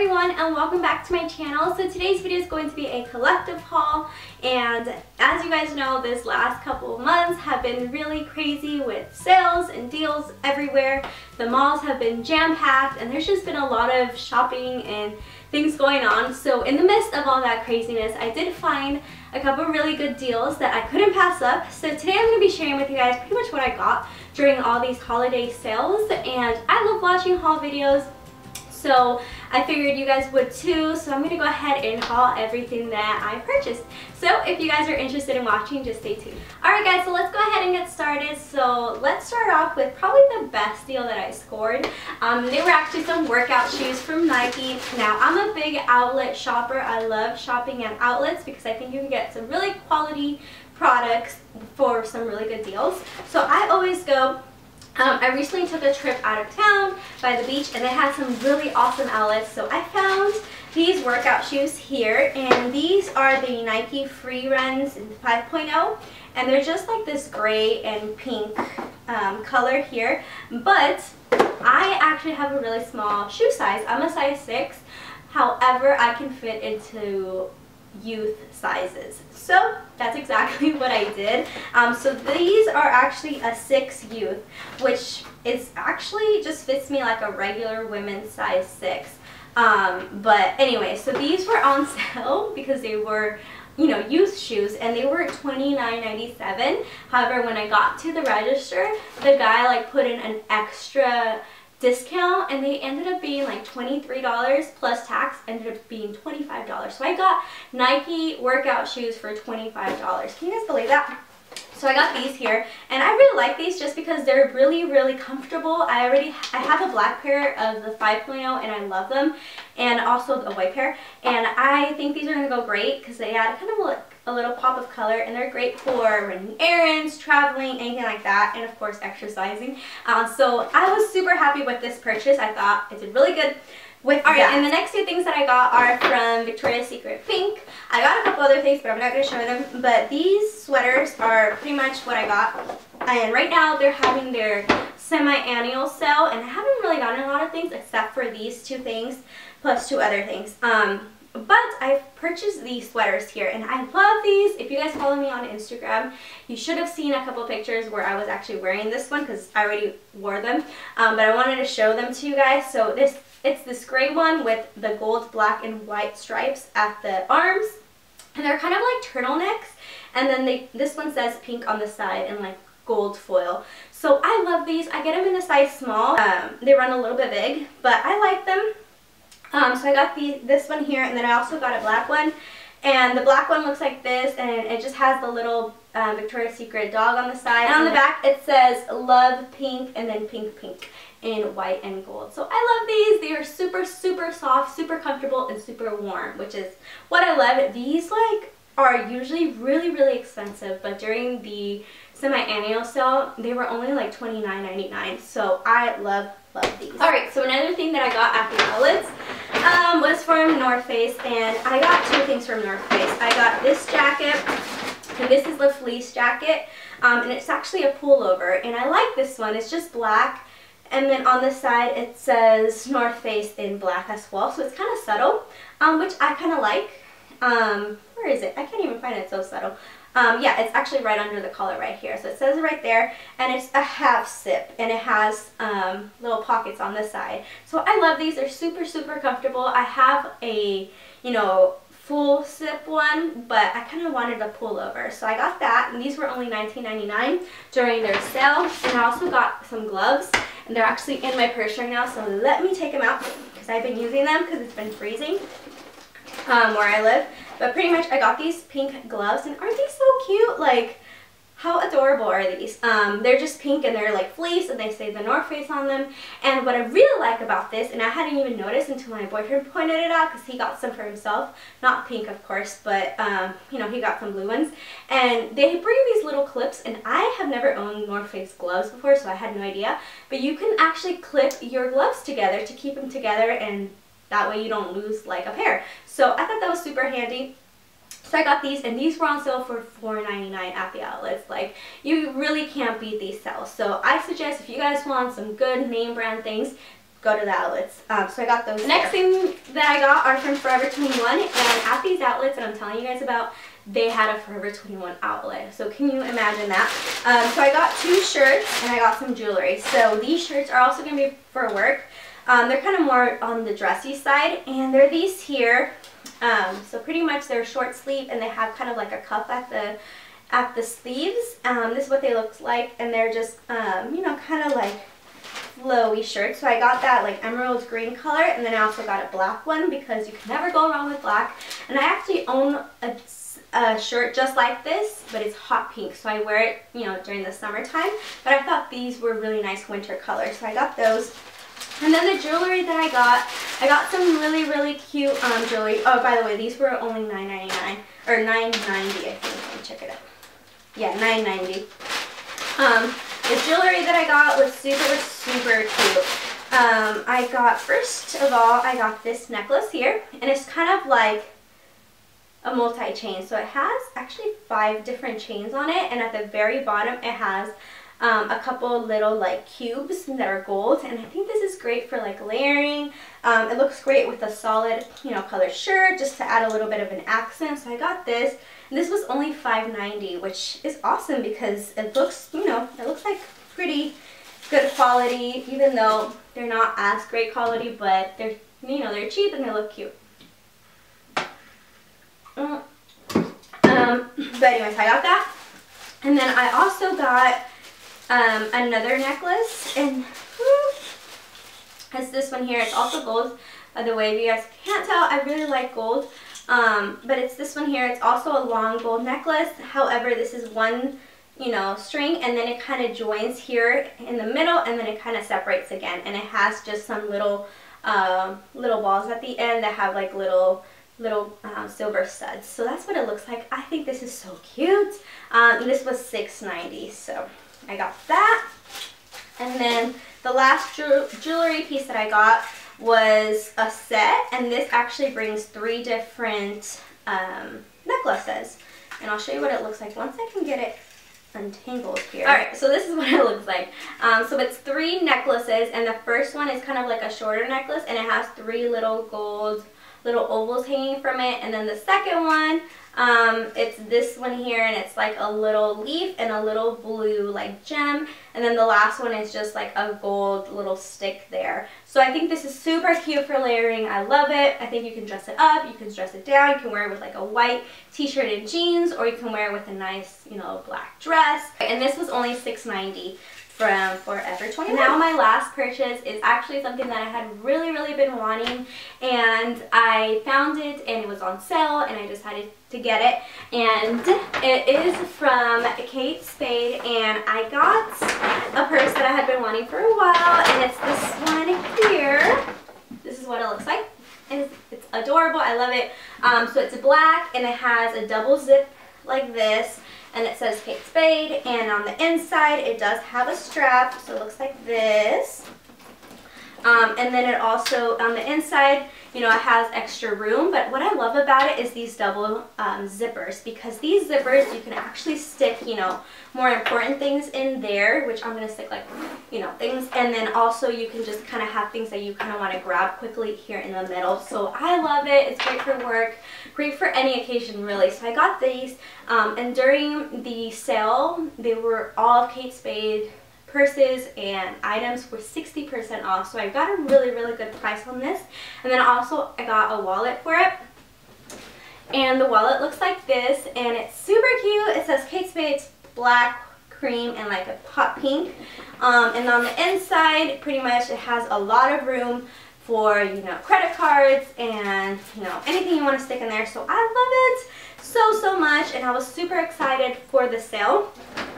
everyone and welcome back to my channel. So today's video is going to be a collective haul and as you guys know this last couple of months have been really crazy with sales and deals everywhere. The malls have been jam-packed and there's just been a lot of shopping and things going on. So in the midst of all that craziness I did find a couple really good deals that I couldn't pass up. So today I'm going to be sharing with you guys pretty much what I got during all these holiday sales and I love watching haul videos so I figured you guys would too. So I'm going to go ahead and haul everything that I purchased. So if you guys are interested in watching, just stay tuned. Alright guys, so let's go ahead and get started. So let's start off with probably the best deal that I scored. Um, they were actually some workout shoes from Nike. Now I'm a big outlet shopper. I love shopping at outlets because I think you can get some really quality products for some really good deals. So I always go um, I recently took a trip out of town by the beach and they had some really awesome outlets. So I found these workout shoes here and these are the Nike Free Runs 5.0 and they're just like this gray and pink um, color here. But I actually have a really small shoe size. I'm a size 6. However, I can fit into youth sizes. So that's exactly what I did. Um, so these are actually a 6 youth, which is actually just fits me like a regular women's size 6. Um, but anyway, so these were on sale because they were you know, youth shoes and they were $29.97. However, when I got to the register, the guy like put in an extra discount and they ended up being like $23 plus tax ended up being $25. So I got Nike workout shoes for $25. Can you guys believe that? So I got these here and I really like these just because they're really really comfortable. I already I have a black pair of the 5.0 and I love them and also a white pair and I think these are going to go great because they add kind of like a little pop of color and they're great for running errands, traveling, anything like that, and of course exercising. Um, so I was super happy with this purchase. I thought it did really good with Alright, and the next two things that I got are from Victoria's Secret Pink. I got a couple other things, but I'm not going to show them. But these sweaters are pretty much what I got. And right now they're having their semi-annual sale, and I haven't really gotten a lot of things except for these two things, plus two other things. Um, but I've purchased these sweaters here and I love these. If you guys follow me on Instagram, you should have seen a couple pictures where I was actually wearing this one because I already wore them. Um, but I wanted to show them to you guys. So this it's this gray one with the gold, black, and white stripes at the arms. And they're kind of like turtlenecks. And then they this one says pink on the side and like gold foil. So I love these. I get them in a size small. Um, they run a little bit big, but I like them. Um, so I got the, this one here and then I also got a black one. And the black one looks like this and it just has the little um, Victoria's Secret dog on the side. And on the back it says love pink and then pink pink in white and gold. So I love these. They are super super soft, super comfortable, and super warm, which is what I love. These like are usually really really expensive, but during the semi-annual sale, they were only like $29.99. So I love love these. Alright, so another thing that I got at the outlets um, was from North Face, and I got two things from North Face. I got this jacket, and this is the fleece jacket, um, and it's actually a pullover, and I like this one. It's just black, and then on the side it says North Face in black as well, so it's kind of subtle, um, which I kind of like. Um, where is it? I can't even find it, so subtle. Um, yeah, it's actually right under the collar right here. So it says it right there, and it's a half zip, and it has um, little pockets on the side. So I love these. They're super, super comfortable. I have a, you know, full zip one, but I kind of wanted a pullover. So I got that, and these were only $19.99 during their sale. And I also got some gloves, and they're actually in my purse right now, so let me take them out because I've been using them because it's been freezing um, where I live. But pretty much I got these pink gloves and aren't they so cute? Like, how adorable are these? Um, they're just pink and they're like fleece and they say the North Face on them. And what I really like about this, and I hadn't even noticed until my boyfriend pointed it out because he got some for himself. Not pink, of course, but, um, you know, he got some blue ones. And they bring these little clips and I have never owned North Face gloves before, so I had no idea. But you can actually clip your gloves together to keep them together and that way you don't lose like a pair. So I thought that was super handy. So I got these, and these were on sale for $4.99 at the outlets. Like, you really can't beat these sales. So I suggest if you guys want some good name brand things, go to the outlets. Um, so I got those. The next thing that I got are from Forever 21 and at these outlets that I'm telling you guys about, they had a Forever 21 outlet. So can you imagine that? Um, so I got two shirts and I got some jewelry. So these shirts are also going to be for work. Um, they're kind of more on the dressy side and they're these here. Um, so pretty much they're short sleeve and they have kind of like a cuff at the at the sleeves. Um, this is what they look like and they're just, um, you know, kind of like flowy shirt. So I got that like emerald green color and then I also got a black one because you can never go wrong with black. And I actually own a, a shirt just like this, but it's hot pink. So I wear it, you know, during the summertime. But I thought these were really nice winter colors. So I got those. And then the jewelry that I got, I got some really, really cute um, jewelry. Oh, by the way, these were only $9.99 or $9.90 I think. Let me check it out. Yeah, $9.90. Um, the jewelry that I got was super, super cute. Um, I got, first of all, I got this necklace here, and it's kind of like a multi-chain. So it has actually five different chains on it, and at the very bottom it has um, a couple little like cubes that are gold, and I think this is great for like layering. Um, it looks great with a solid, you know, color shirt, just to add a little bit of an accent. So I got this. And this was only $5.90, which is awesome because it looks, you know, it looks like pretty good quality, even though they're not as great quality, but they're, you know, they're cheap and they look cute. Mm. Um, but anyways, I got that. And then I also got um, another necklace, and it's this one here. It's also gold, by the way. If you guys can't tell, I really like gold. Um, but it's this one here. It's also a long gold necklace. However, this is one, you know, string and then it kind of joins here in the middle and then it kind of separates again. And it has just some little, um, little balls at the end that have like little, little uh, silver studs. So that's what it looks like. I think this is so cute. Um, this was $6.90, so I got that. And then the last jewelry piece that I got was a set and this actually brings three different um, necklaces and I'll show you what it looks like once I can get it untangled here. Alright, so this is what it looks like. Um, so it's three necklaces and the first one is kind of like a shorter necklace and it has three little gold little ovals hanging from it and then the second one um, it's this one here and it's like a little leaf and a little blue like gem. And then the last one is just like a gold little stick there. So I think this is super cute for layering. I love it. I think you can dress it up, you can dress it down, you can wear it with like a white t-shirt and jeans or you can wear it with a nice, you know, black dress. And this was only $6.90 from Forever 21. Now my last purchase is actually something that I had really, really been wanting and I found it and it was on sale and I decided to get it and it is from Kate Spade and I got a purse that I had been wanting for a while and it's this one here. This is what it looks like. It's, it's adorable. I love it. Um, so it's black and it has a double zip like this and it says Kate Spade and on the inside it does have a strap so it looks like this um, and then it also on the inside you know it has extra room but what I love about it is these double um, zippers because these zippers you can actually stick you know more important things in there which I'm gonna stick like you know things and then also you can just kind of have things that you kind of want to grab quickly here in the middle so I love it it's great for work great for any occasion really. So I got these um, and during the sale they were all Kate Spade purses and items for 60% off so I got a really really good price on this and then also I got a wallet for it and the wallet looks like this and it's super cute it says Kate Spade black cream and like a hot pink um, and on the inside pretty much it has a lot of room for, you know, credit cards and, you know, anything you want to stick in there. So I love it so, so much. And I was super excited for the sale.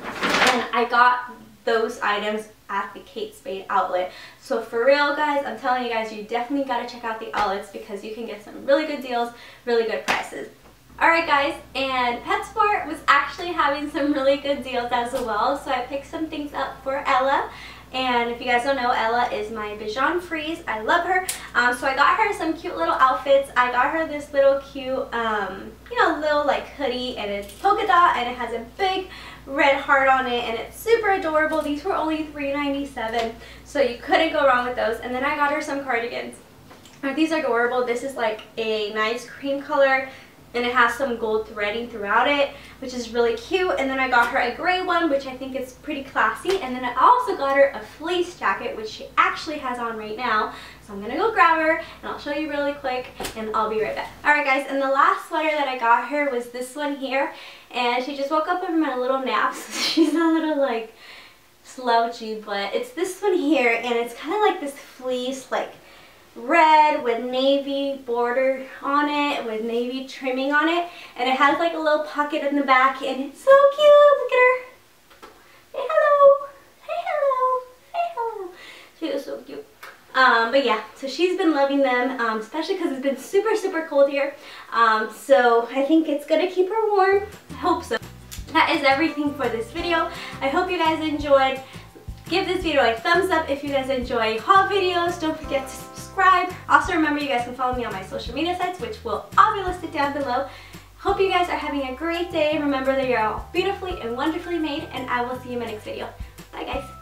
And I got those items at the Kate Spade outlet. So for real, guys, I'm telling you guys, you definitely got to check out the outlets because you can get some really good deals, really good prices. Alright guys, and PetSmart was actually having some really good deals as well, so I picked some things up for Ella And if you guys don't know, Ella is my Bichon Frise. I love her. Um, so I got her some cute little outfits. I got her this little cute, um, you know, little like hoodie and it's polka dot and it has a big red heart on it and it's super adorable. These were only $3.97 so you couldn't go wrong with those. And then I got her some cardigans. These are adorable. This is like a nice cream color and it has some gold threading throughout it which is really cute. And then I got her a gray one which I think is pretty classy. And then I also got her a fleece jacket which she actually has on right now. So I'm gonna go grab her and I'll show you really quick and I'll be right back. Alright guys and the last sweater that I got her was this one here. And she just woke up from a little nap so she's a little like slouchy. But it's this one here and it's kind of like this fleece like red with navy border on it with navy trimming on it and it has like a little pocket in the back and it's so cute. Look at her. Hey hello. Hey hello. Hey hello. She is so cute. Um, but yeah so she's been loving them um, especially because it's been super super cold here. Um, so I think it's gonna keep her warm. I hope so. That is everything for this video. I hope you guys enjoyed. Give this video a thumbs up if you guys enjoy haul videos. Don't forget to subscribe. Also remember you guys can follow me on my social media sites which will all be listed down below. Hope you guys are having a great day. Remember that you're all beautifully and wonderfully made and I will see you in my next video. Bye guys.